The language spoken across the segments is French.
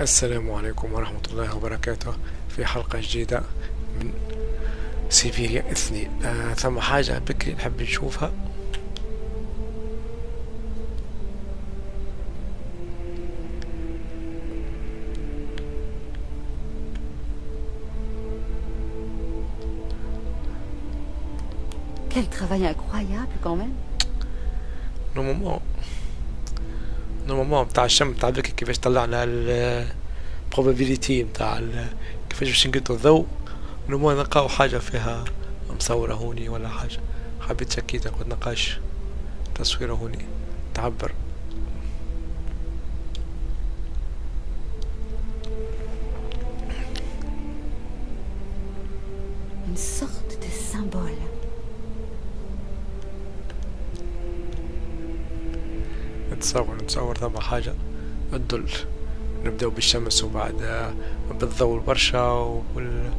السلام عليكم ورحمة الله وبركاته في حلقة جديدة من سيفيريا اثنين آه ثم حاجة بكري نحب نشوفها Quel travail incroyable quand même. نورمالمون نورمالمون بتاع الشم بتاع بكري كيفاش طلعنا ال probability بتاع كيفاش باش نقدروا الضوء. نورمال نلقاو حاجة فيها مصورة هوني ولا حاجة. حبيت شكيت نقعد نقاش تصويرة هوني تعبر. نتصور ثم حاجة تدل نبدأ بالشمس وبعد بالضوء البرشا وبال...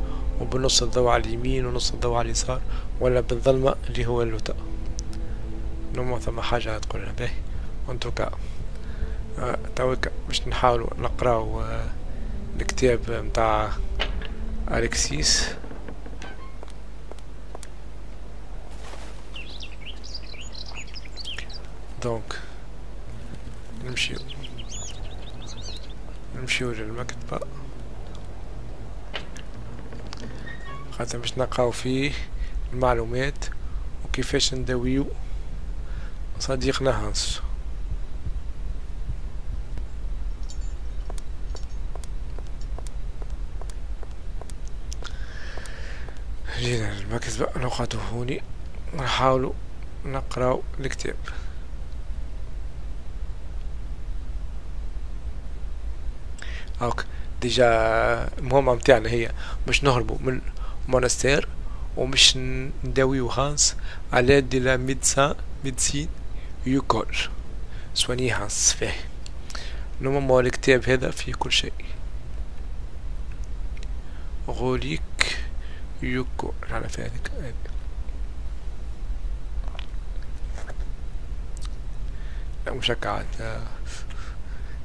وبنص الضوء على اليمين ونص الضوء على اليسار ولا بالظلمة اللي هو اللوتا نوما ثم حاجة تقول لنا باهي وانتوكا آه، توك باش نحاولوا نقراو آه، الكتاب متاع أليكسيس. دونك. نمشيو نمشيو للمكتبة خاطر باش نلقاو فيه المعلومات وكيفاش نداويو صديقنا هانس. جينا للمكتبة نقعدو هوني نحاولو نقراو الكتاب. هاك ديجا المهمة متاعنا هي باش نهربوا من مونستير ومش نداويو هانس على يد لا ميدسان ميدسين يوكول. سواني هانس فيه. نورمالمون الكتاب هذا فيه كل شيء. غوليك يوكول. على في هذيك لا مش هكا عاد. آه،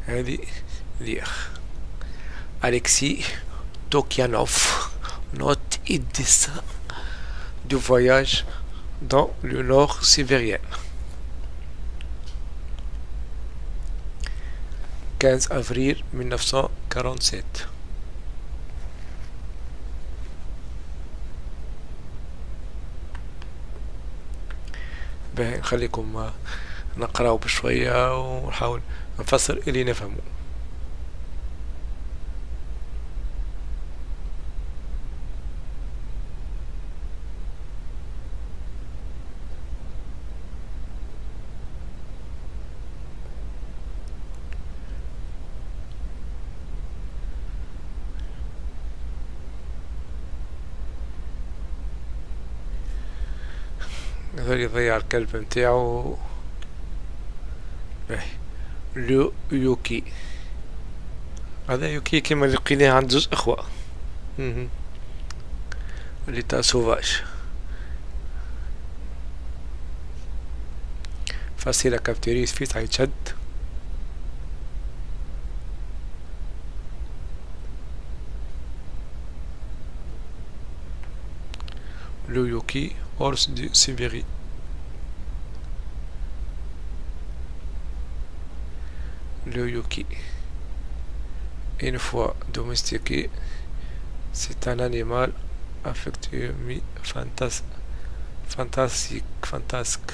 هذه ليخ. Alexis Tokianov, note et dessin du voyage dans le nord sibérien. 15 avril 1947. باهي نخليكم آه، نقراو بشوية ونحاول نفسر اللي نفهمه هذا يضيع الكلب متاعو باهي. لو يوكي. هذا يوكي كيما لقيناه عند زوج إخوة. اللي تاع سوفاج. فاسيلا كابتيريس فيت هيتشد le Yoki, Horse de Sibérie. Le Yoki. Une fois domestiqué, c'est un animal affectueux mais fantas fantastique, fantasque.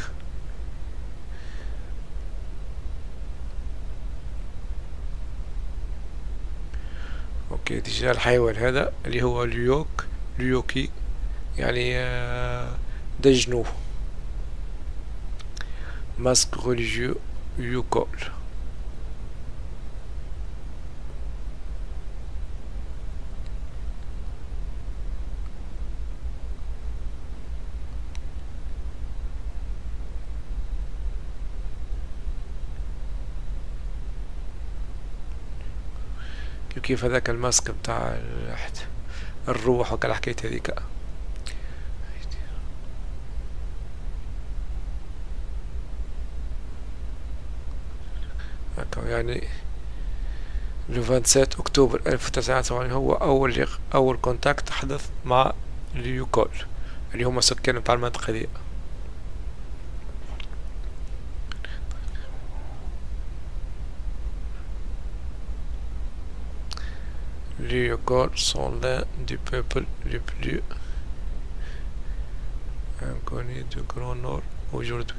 اوكي ديجا الحيوان هذا اللي هو اليوك اليوكي يعني آه، دجنو ماسك religieux يوكول كيف هذاك الماسك بتاع ال- الروح وكل الحكاية هذيك. هكا يعني لو 27 أكتوبر 1987 هو أول أول كونتاكت حدث مع اليوكول اللي هم سكان بتاع المنطقة دي. Les Yogols sont l'un des peuples les plus inconnus du Grand Nord aujourd'hui.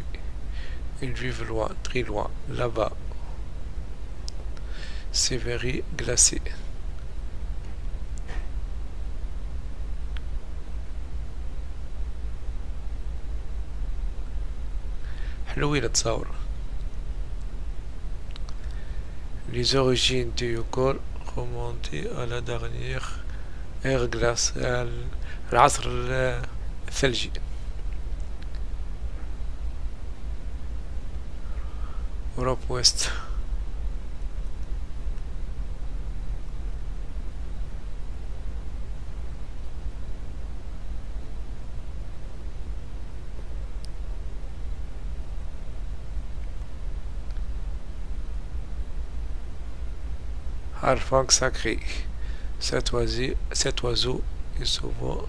Ils vivent loin, très loin, là-bas. C'est very glacé. حلوين تصور Les origines du Yukon remontent à la dernière ère glace العصر الثلجي أوروب ويست Harfang sacré. Cet oiseau, cet oiseau est souvent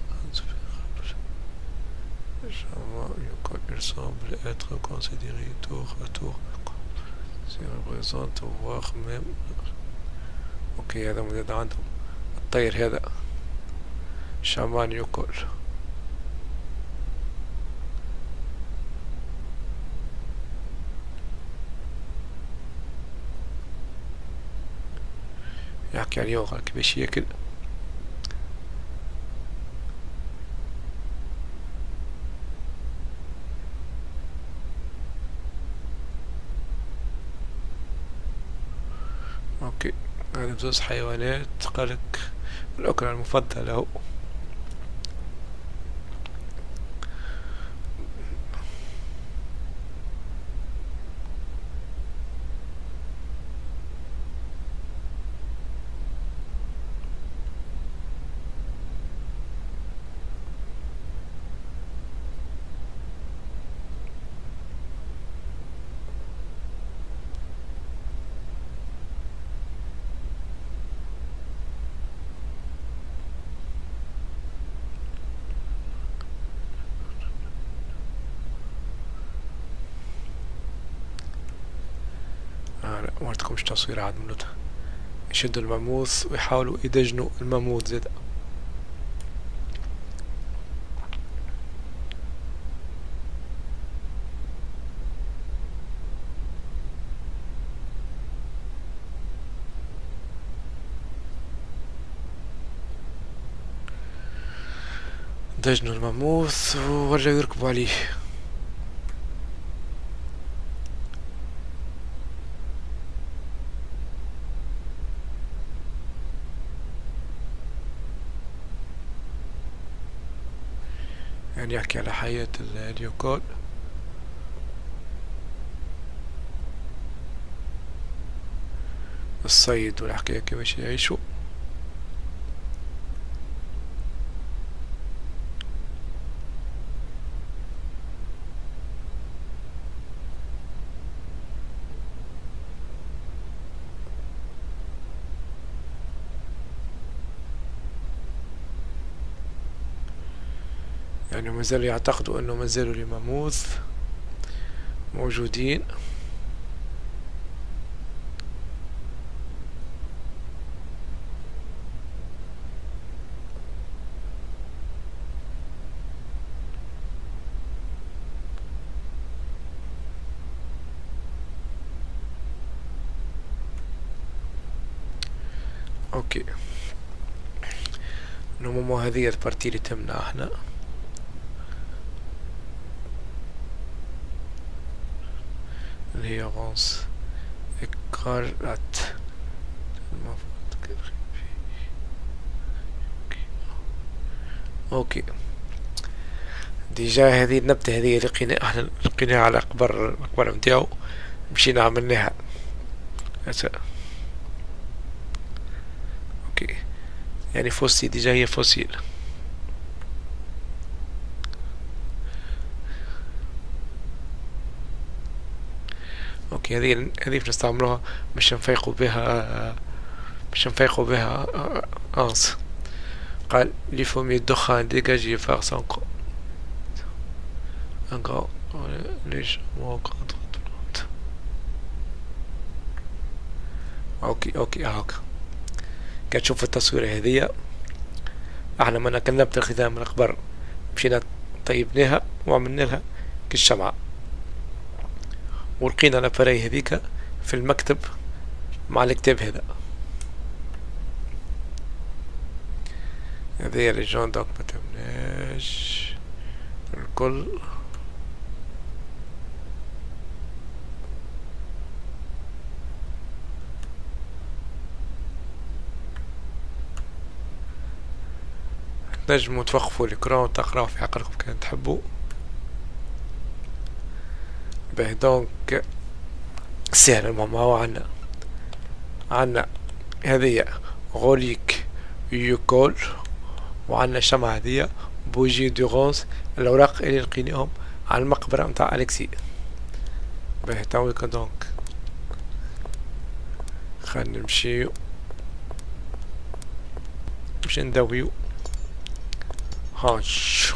il semble être considéré tour à tour il représente voire même اوكي هذا موجود عندهم الطير هذا شامان ياكل نحكي عن يوغا كيفاش ياكل كده. أوكي. يعني عندهم زوز حيوانات قالك الأكلة المفضلة هو عندكمش تصوير عاد منوتها يشدوا الماموث ويحاولوا يدجنوا الماموث زيادة دجنوا الماموث ورجعوا يركبوا عليه. نحكي على حياة الفيديو كول الصيد والحكاية كيفاش يعيشوا؟ زالوا يعتقدوا أنه ما زالوا موجودين. أوكي. نمو هذه البارتي اللي تمنا إحنا غونس. إكارات المفروض أوكي. ديجا هذه النبتة هذه لقينا إحنا لقيناها على قبر القبر متاعو مشينا عملناها. هسا أوكي. يعني فوسيل ديجا هي فوسيل أوكي هذه هذه بنستعملوها باش نفيقوا بها باش نفيقو بها آنس. قال لي فومي الدخان ديجاجي فار سون un grand légèrement contre droite أوكي أوكي هاكا كتشوف التصويرة هذيا. إحنا ما كلمت الختام الأخبار. مشينا طيبناها وعملنا لها كالشمعة. ولقينا الاباري هذيك في المكتب مع الكتاب هذا. هذه رجعون دوك ما تمناش الكل. تنجموا توقفوا الإكران وتقراو في عقلكم كان تحبوا. به. دونك سهل المهم هو عنا عنا هذه غوليك يوكول وعنا الشمعة هذية بوجي دورونس الأوراق اللي لقيناهم على المقبرة متاع أليكسي. به تويك دونك خلينا نمشيو باش ندويو. هاش.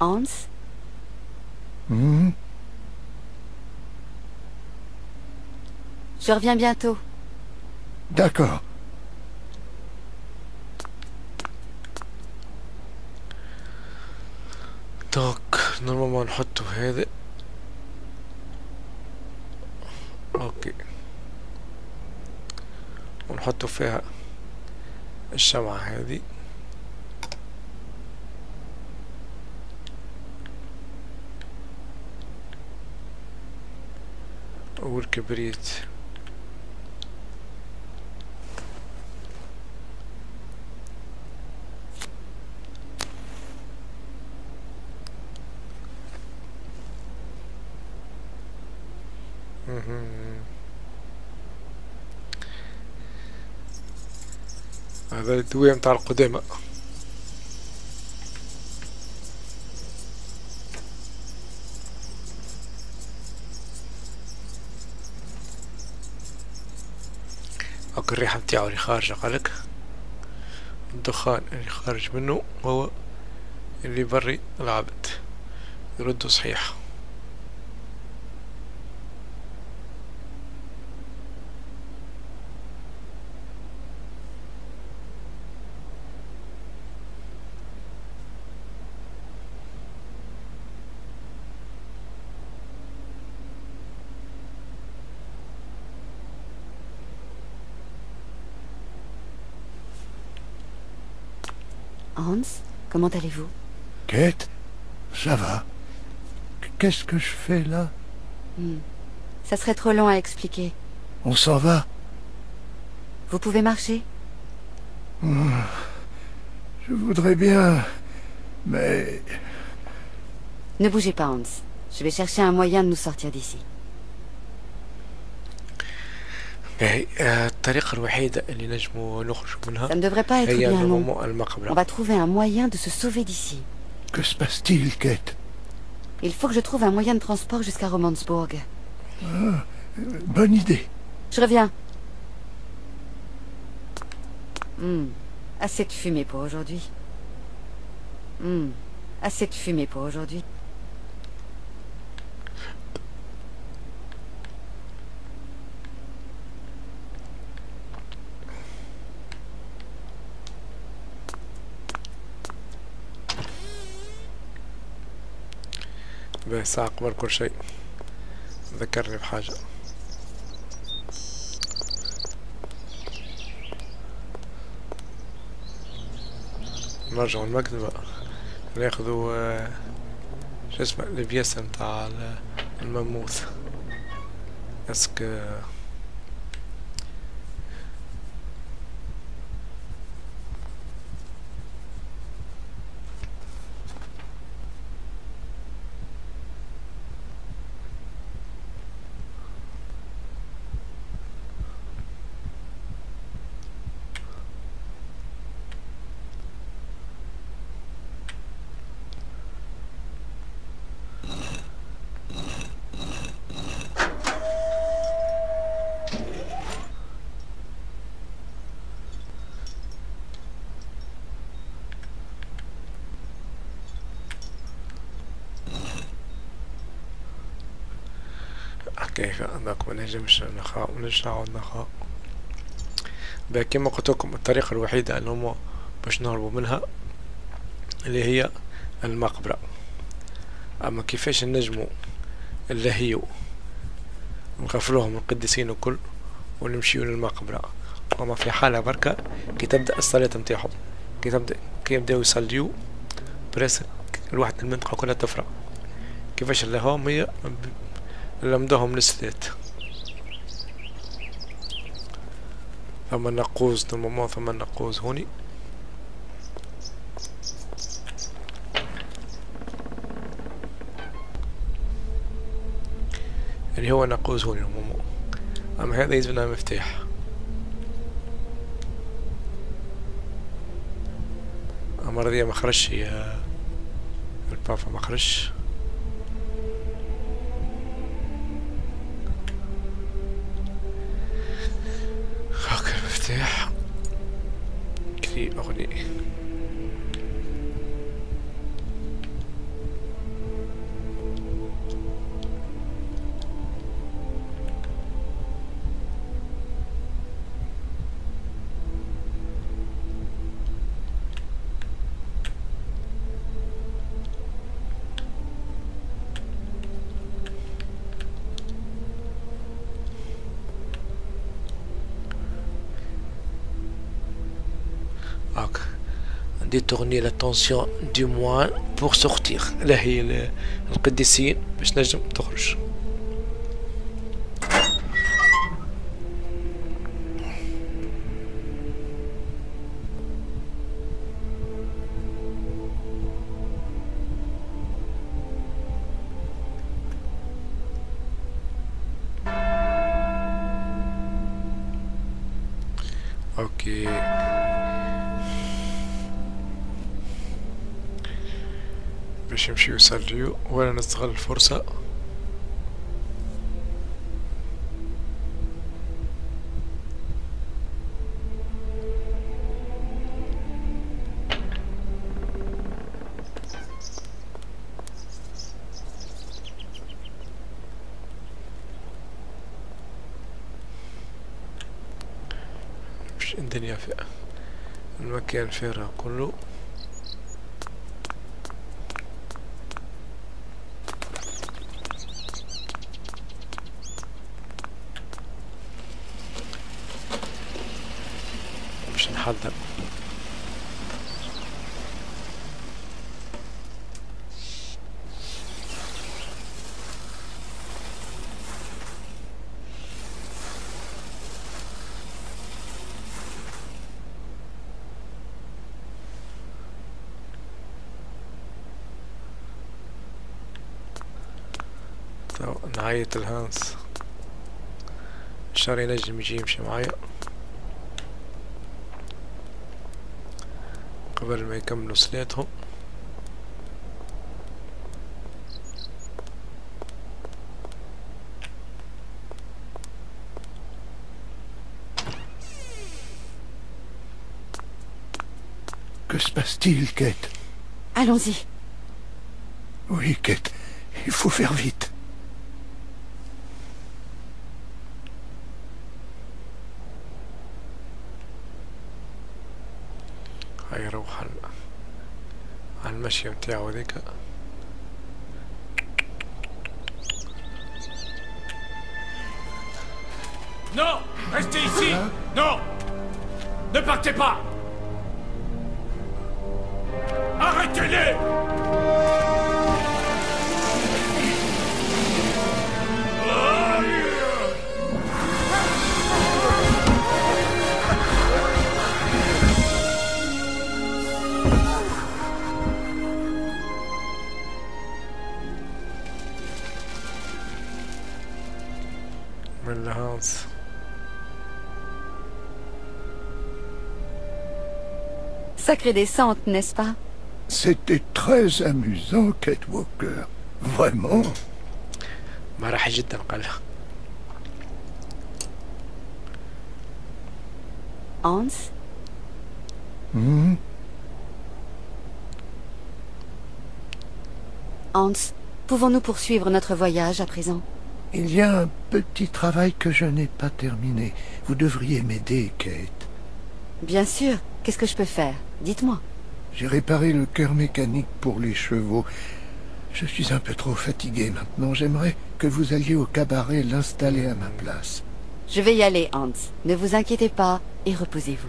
Hans Hmm Je reviens bientôt. D'accord. دونك نورمالمون نحطو هذا. أوكي. ونحطو فيها الشمعة هذه. والكبريت مهم. هذا الدوية متاع القدامى هاك الريحة متاعو اللي خارجة قالك الدخان اللي خارج منه هو اللي بري العبد يردو صحيح. Hans, comment allez-vous? Kate Ça va Qu'est-ce que je fais là? Hmm. Ça serait trop long à expliquer. On s'en va Vous pouvez marcher? Je voudrais bien... Mais... Ne bougez pas, Hans. Je vais chercher un moyen de nous sortir d'ici. Ça ne devrait pas être bien long. On va trouver un moyen de se sauver d'ici. Que se passe-t-il, Kate? Il faut que je trouve un moyen de transport jusqu'à Romansburg. Ah, bonne idée. Je reviens. Hmm, assez de fumée pour aujourd'hui. Hmm, assez de fumée pour aujourd'hui. باهي ساعة قبل كل شيء. ذكرني بحاجة. نرجعوا المكتبة. ناخذوا آه، شو اسمه البياسة متاع ال- الماموث. اسك آه، كيف هذاك ما نجمش نخاء ما نجمش نعاود نخاء كما قلت لكم الطريقة الوحيدة اللي هما باش نهربوا منها اللي هي المقبرة. أما كيفاش نجموا اللهيو نغفلوهم القديسين الكل ونمشيو للمقبرة. وما في حالة بركة كي تبدأ الصلاة متاعهم كي تبدأ كي يبداو يصليو بريس الواحد المنطقة كلها تفرق كيفاش اللهم هي لمدهم للصلاة ثم نقوز ثم ثم نقوز. هوني. يعني هو نقوز هوني المومو أما هذا يجب مفتاح. المرة دي ما خرجش البافا ما خرجش terre. Clé ornée. détourner l'attention du moins pour sortir. Là, il est le ولا نستغل الفرصة؟ مش الدنيا فيها. المكان فارغ كله. نعيط الهانس الشهر ينجم يجي يمشي معايا قبل ما يكملوا صلاتهم Que se passe-t-il, Kate Allons-y. Oui, Kate. Il faut faire vite. Non Restez ici? Non Ne partez pas. Arrêtez-les. من الهانس Sacrée descente, n'est-ce pas C'était très amusant, Kate Walker. Vraiment. مرح جدا قالها Hans Hmm Hans, pouvons-nous poursuivre notre voyage à présent Il y a un petit travail que je n'ai pas terminé. Vous devriez m'aider, Kate. Bien sûr. Qu'est-ce que je peux faire? Dites-moi. J'ai réparé le cœur mécanique pour les chevaux. Je suis un peu trop fatigué maintenant. J'aimerais que vous alliez au cabaret l'installer à ma place. Je vais y aller, Hans. Ne vous inquiétez pas et reposez-vous.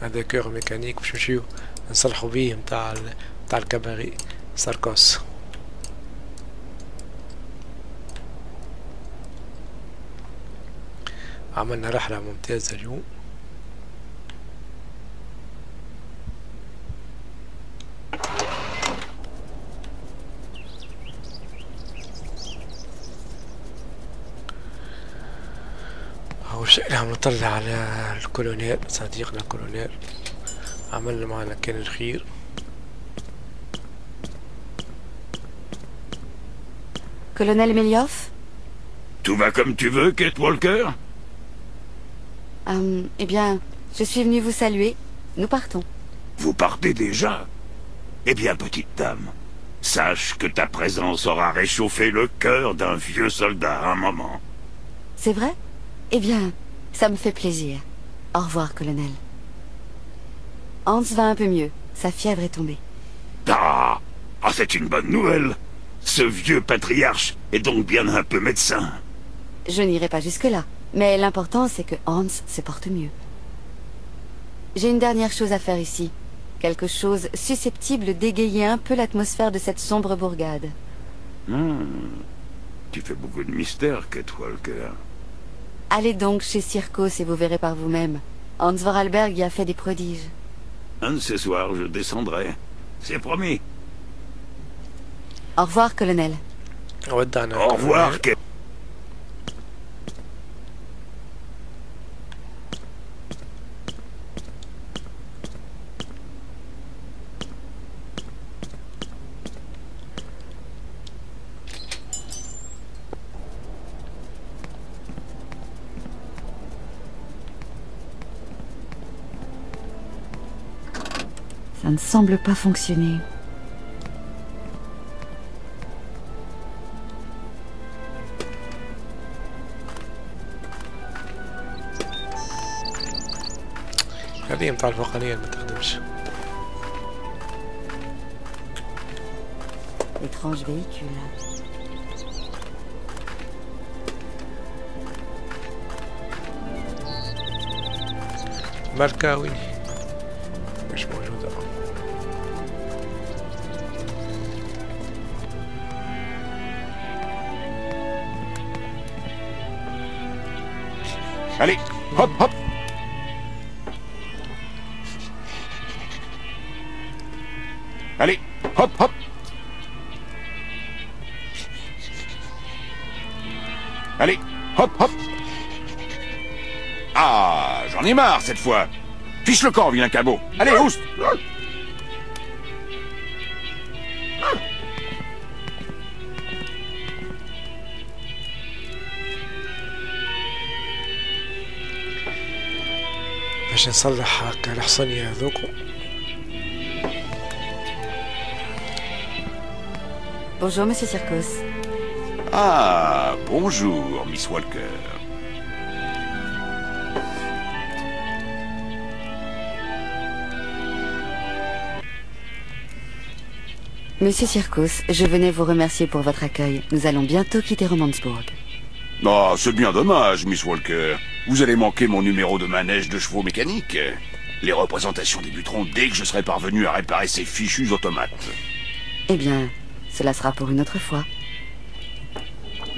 هذا كور ميكانيك باش نمشيو نصلحو بيه متاع ال- متاع الكباري ساركوس عملنا رحلة ممتازة اليوم عم نطلع على الكولونيل صديقنا الكولونيل عملنا معنا كان الخير Colonel Melioff Tout va comme tu veux, Kate Walker Hum, Eh bien, je suis venu vous saluer. Nous partons. Vous partez déjà Eh bien, petite dame, sache que ta présence aura réchauffé le cœur d'un vieux soldat un moment. C'est vrai Eh bien, ça me fait plaisir. Au revoir, colonel. Hans va un peu mieux. Sa fièvre est tombée. Ah Ah, c'est une bonne nouvelle Ce vieux patriarche est donc bien un peu médecin. Je n'irai pas jusque-là. Mais l'important, c'est que Hans se porte mieux. J'ai une dernière chose à faire ici. Quelque chose susceptible d'égayer un peu l'atmosphère de cette sombre bourgade. Hmm. Tu fais beaucoup de mystères, Kate Walker. Allez donc chez Circos et vous verrez par vous-même. Hans Vorarlberg y a fait des prodiges. Un de ces soirs, je descendrai. C'est promis. Au revoir, colonel. Au revoir, colonel. Ça ne semble pas fonctionner. هذه متاع الفوقانية ما تخدمش Étrange véhicule. ماركة وين Allez, hop, hop. Allez, hop, hop. Allez, hop, hop. Ah, j'en ai marre cette fois. Fiche le camp, vilain cabot. Allez, oust باش نصلح هكا الحصانية هذوكو Bonjour, monsieur Circos. Ah, bonjour, Miss Walker. Monsieur Circos, je venais vous remercier pour votre accueil. Nous allons bientôt quitter Romansburg. Ah, c'est bien dommage, Miss Walker. Vous allez manquer mon numéro de manège de chevaux mécaniques. Les représentations débuteront dès que je serai parvenu à réparer ces fichus automates. Eh bien, cela sera pour une autre fois.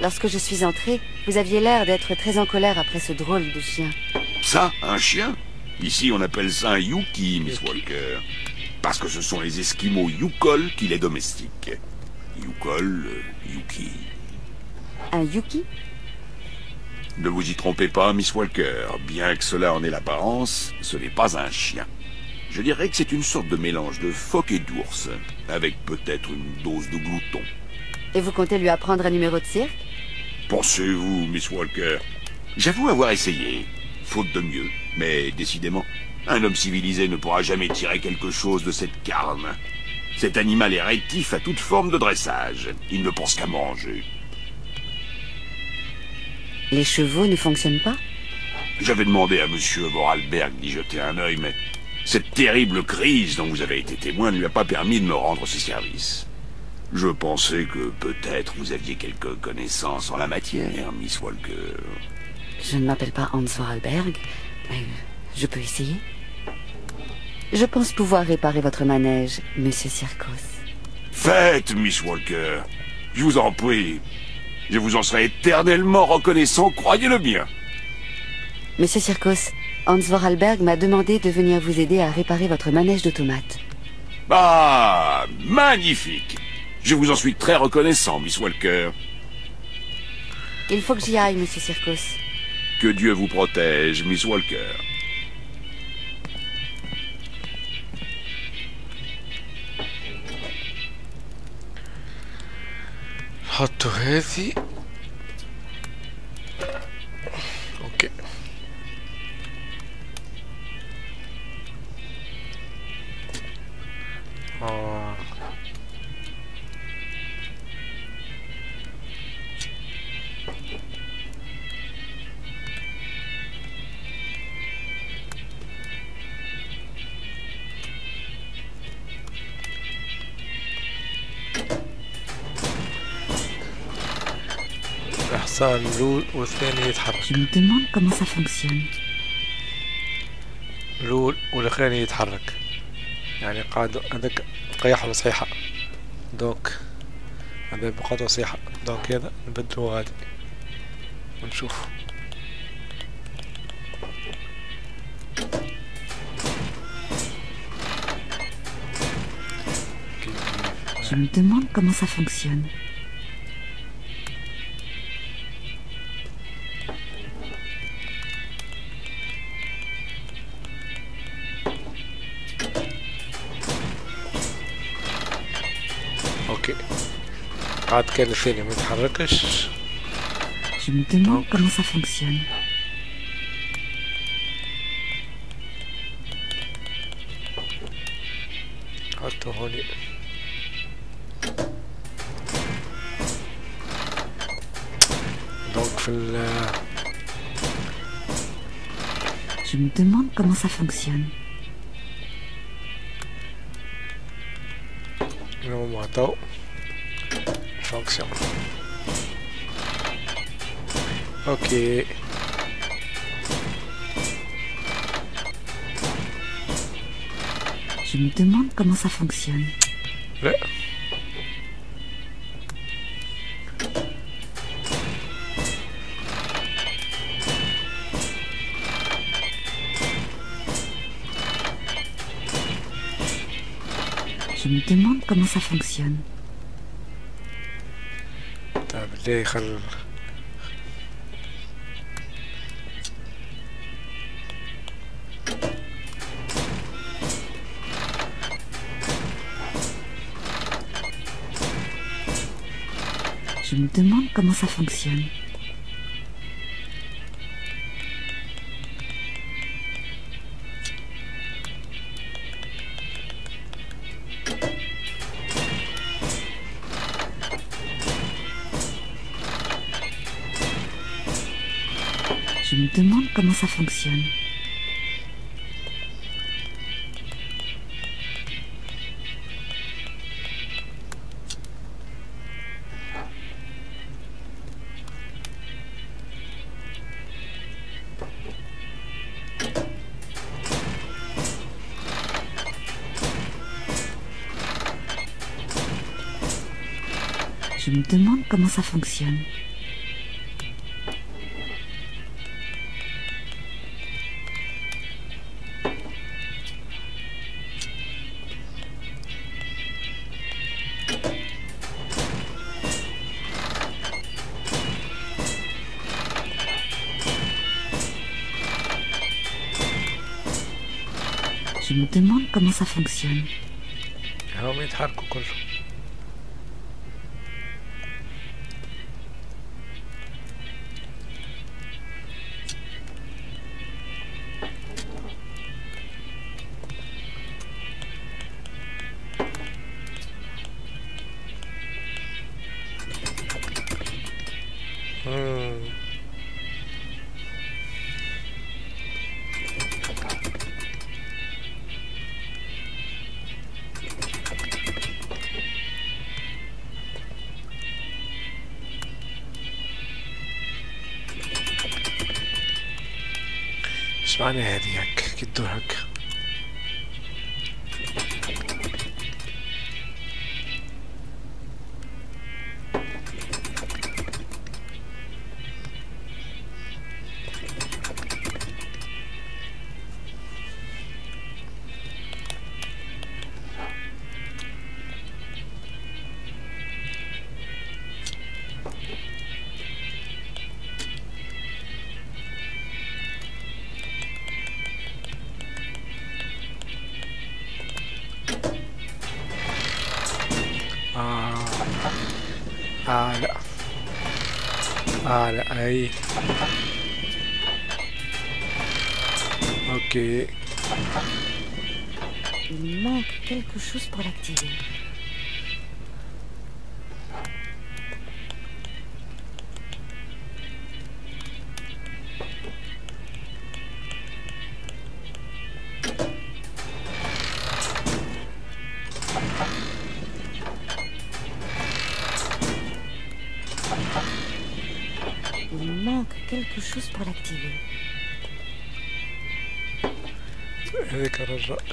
Lorsque je suis entrée, vous aviez l'air d'être très en colère après ce drôle de chien. Ça, un chien? Ici, on appelle ça un Yuki, Miss Walker. Parce que ce sont les Esquimaux Yukol qui les domestiquent. Yukol, euh, Yuki. Un Yuki? Ne vous y trompez pas, Miss Walker. Bien que cela en ait l'apparence, ce n'est pas un chien. Je dirais que c'est une sorte de mélange de phoque et d'ours, avec peut-être une dose de glouton. Et vous comptez lui apprendre un numéro de cirque? Pensez-vous, Miss Walker? J'avoue avoir essayé, faute de mieux, mais décidément, Un homme civilisé ne pourra jamais tirer quelque chose de cette carne. Cet animal est rétif à toute forme de dressage. Il ne pense qu'à manger. Les chevaux ne fonctionnent pas J'avais demandé à Monsieur Vorarlberg d'y jeter un œil, mais cette terrible crise dont vous avez été témoin ne lui a pas permis de me rendre ses services. Je pensais que peut-être vous aviez quelques connaissances en la matière, Miss Walker. Je ne m'appelle pas Hans Vorarlberg, mais je peux essayer. Je pense pouvoir réparer votre manège, Monsieur Circos. Faites, Miss Walker. Je vous en prie. Je vous en serai éternellement reconnaissant, croyez-le bien. Monsieur Circos, Hans Vorarlberg m'a demandé de venir vous aider à réparer votre manège d'automate. Ah, magnifique. Je vous en suis très reconnaissant, Miss Walker. Il faut que j'y aille, Monsieur Circos. Que Dieu vous protège, Miss Walker. hot to heavy okay. Uh, الحصان لول والثاني يتحرك Je me demande comment ça fonctionne. لول والاخراني يتحرك. يعني قاعد هذاك قيحوا صحيحة دوك. هذا بقاطع صحيحة دوك هذا نبدلو غادي ونشوف. Je me demande comment ça fonctionne. قاعد كان الثاني ما يتحركش Je me demande comment ça fonctionne. حطه هوني دونك في ال Je me demande comment ça fonctionne. نوم تو Ok. Je me demande comment ça fonctionne. Je me demande comment ça fonctionne. Je me demande comment ça fonctionne. Ça fonctionne. Je me demande comment ça fonctionne. ça fonctionne. هم يتحركوا كلهم مش معنى هديك أكيد دورك Il manque quelque chose pour l'activer. هذيك الرجاء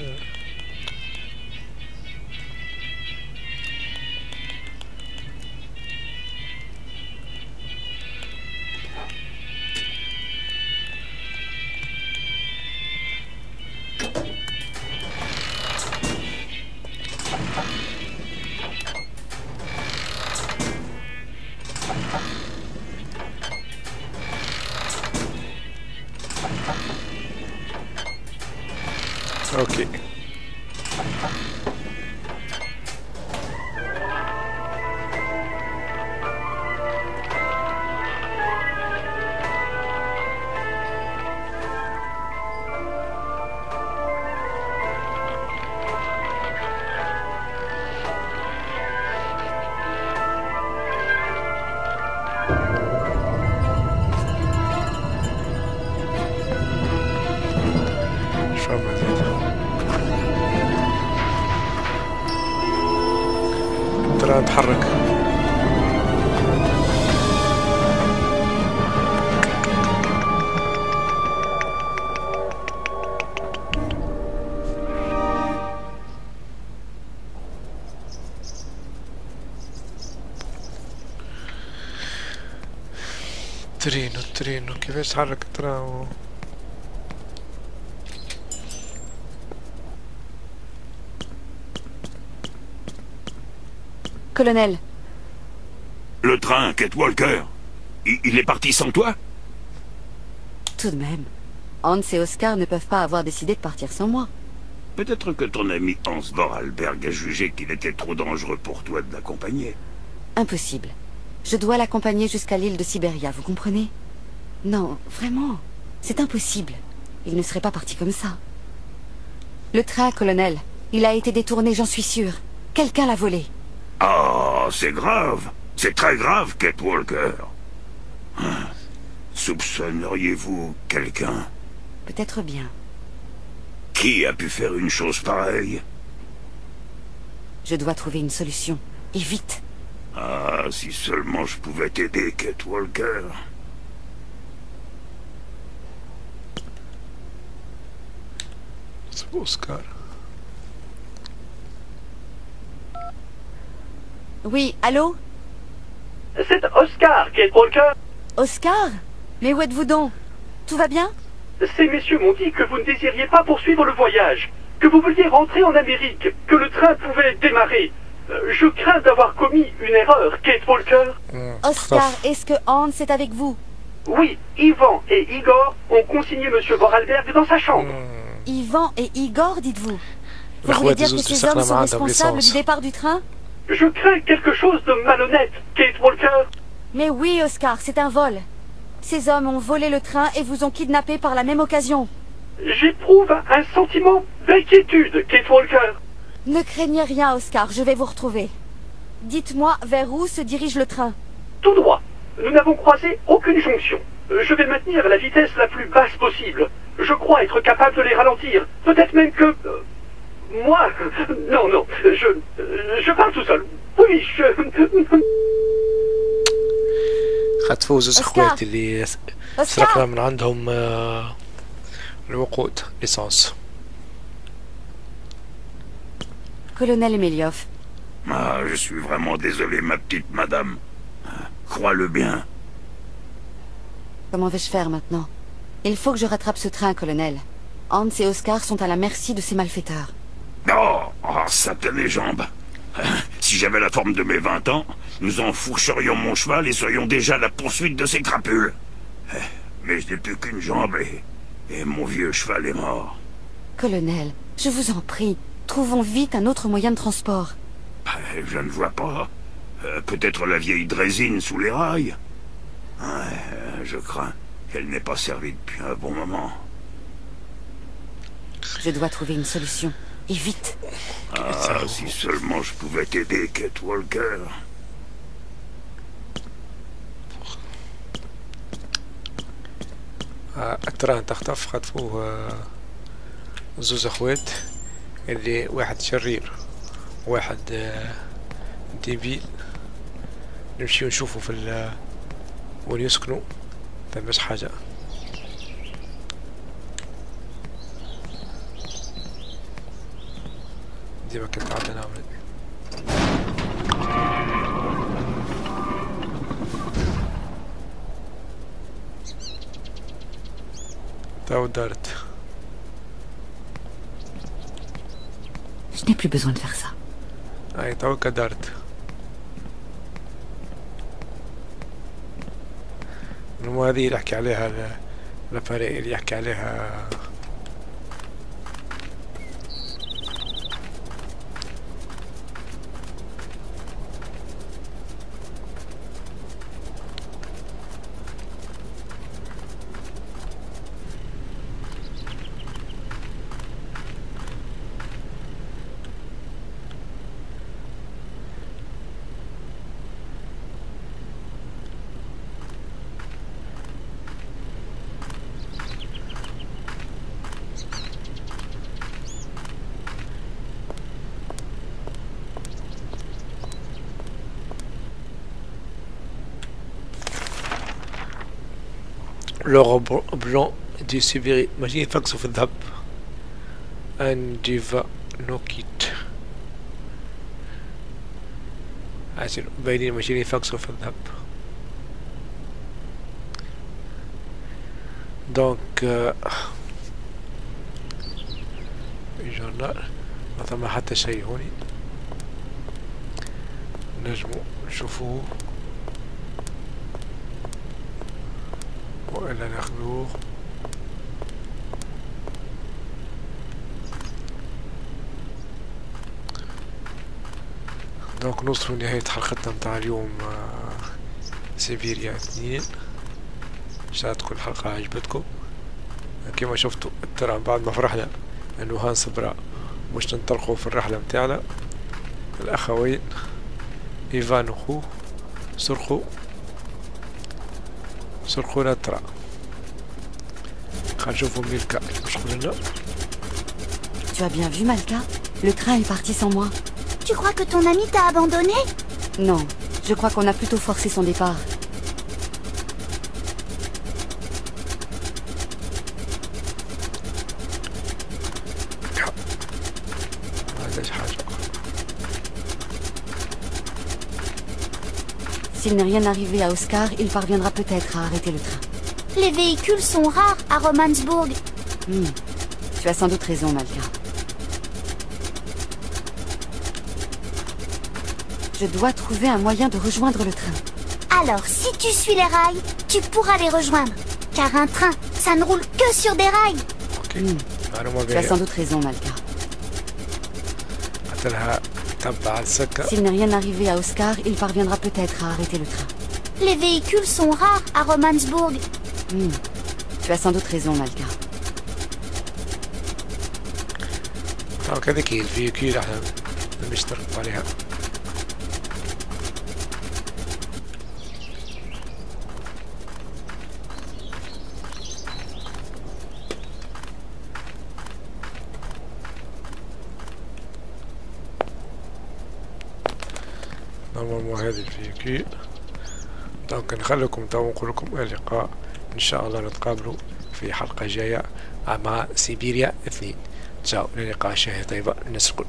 ترى نتحرك ترينو ترينو كيفاش تحرك ترى Colonel, Le train, Kate Walker. Il, il est parti sans toi? Tout de même. Hans et Oscar ne peuvent pas avoir décidé de partir sans moi. Peut-être que ton ami Hans Vorarlberg a jugé qu'il était trop dangereux pour toi de l'accompagner. Impossible. Je dois l'accompagner jusqu'à l'île de Sibéria, vous comprenez? Non, vraiment. C'est impossible. Il ne serait pas parti comme ça. Le train, colonel. Il a été détourné, j'en suis sûre. Quelqu'un l'a volé. Ah, c'est grave C'est très grave, Kate Walker. Hein. Soupçonneriez-vous quelqu'un? Peut-être bien. Qui a pu faire une chose pareille? Je dois trouver une solution, et vite Ah, si seulement je pouvais t'aider, Kate Walker. Oscar. Oui, allô C'est Oscar Kate Walker. Oscar Mais où êtes-vous donc? Tout va bien? Ces messieurs m'ont dit que vous ne désiriez pas poursuivre le voyage, que vous vouliez rentrer en Amérique, que le train pouvait démarrer. Euh, je crains d'avoir commis une erreur, Kate Walker. Oscar, est-ce que Hans est avec vous? Oui, Ivan et Igor ont consigné Monsieur Vorarlberg dans sa chambre. Ivan et Igor, dites-vous? Vous, vous voulez dire que ces hommes sont responsables du départ du train? Je crains quelque chose de malhonnête, Kate Walker. Mais oui, Oscar, c'est un vol. Ces hommes ont volé le train et vous ont kidnappé par la même occasion. J'éprouve un sentiment d'inquiétude, Kate Walker. Ne craignez rien, Oscar, je vais vous retrouver. Dites-moi vers où se dirige le train. Tout droit. Nous n'avons croisé aucune jonction. Euh, Je vais maintenir la vitesse la plus basse possible. Je crois être capable de les ralentir. Peut-être même que... euh, moi Non, non, je... euh, Je parle tout seul. Oui, je... خطفوا زوز أسكار. اخواتي اللي سرقنا أسكار من عندهم آه، الوقود ليسانس Colonel Emeliov, Ah, je suis vraiment désolé, ma petite madame. Crois-le bien. comment vais-je faire maintenant Il faut que je rattrape ce train, colonel. Hans et Oscar sont à la merci de ces malfaiteurs. Oh, oh satan les jambes. Si j'avais la forme de mes 20 ans, nous enfourcherions mon cheval et serions déjà à la poursuite de ces crapules. Mais je n'ai plus qu'une jambe et, et mon vieux cheval est mort. Colonel, je vous en prie, trouvons vite un autre moyen de transport. Euh, Je ne vois pas. Euh, Peut-être la vieille drésine sous les rails. Ouais, euh, je crains qu'elle n'ait pas servi depuis un bon moment. Je dois trouver une solution. Et vite. Ah, si seulement je pouvais t'aider, Kate Walker. آه، التران تختف خطفوه آه، زوز اخوات اللي واحد شرير واحد آه، ديبيل نمشيو نشوفو في ال وين يسكنوا فماش حاجة ديما كنت عاد نعمل تو دارت Je n'ai plus besoin de faire ça. أي تو دارت المهم هذه اللي يحكي عليها ال- الفريق اللي يحكي عليها لوغ بلون دي سيبيري ماجنيفاك في الذهب. أن ديفا نوكيت. عاسل باينين ماجنيفاك في الذهب. دونك آه، جورنال. ما ثم حتى شيء هوني نجمو نشوفوه وإلا ناخذوه دونك نوصلوا لنهاية حلقتنا متاع اليوم آه، سيبيريا اثنين. ان شاء الله تكون الحلقة عجبتكم. كما شفتوا ترى بعد ما فرحنا إنه هانس برا باش ننطلقوا في الرحلة متاعنا الأخوين إيفان واخوه سرقوا سرقوا ترى خلينا نشوفوا ميلكا واش تقول لنا Tu as bien vu, Malka Le train est parti sans moi. Tu crois que ton ami t'a abandonné Non, je crois qu'on a plutôt forcé son départ. ما عندناش حاجة S'il n'est rien arrivé à Oscar, il parviendra peut-être à arrêter le train. Les véhicules sont rares à Romansburg. Hmm. Tu as sans doute raison, Malka. Je dois trouver un moyen de rejoindre le train. Alors, si tu suis les rails, tu pourras les rejoindre. Car un train, ça ne roule que sur des rails. Hmm. Tu as sans doute raison, Malka. قلت لها تبع السكة S'il n'est rien arrivé à Oscar, il parviendra peut-être à arrêter le train. Les véhicules sont rares à Romansburg. Hmm. Tu as sans doute raison, Malka. دونك هذيك هي الفيكيل احنا نشترك عليها هذه الفيكيل دونك نخليكم تو ونقول لكم اللقاء إن شاء الله نتقابلوا في حلقة جاية مع سيبيريا اثنين. تشاو. للقاء شهي طيبة. الناس الكل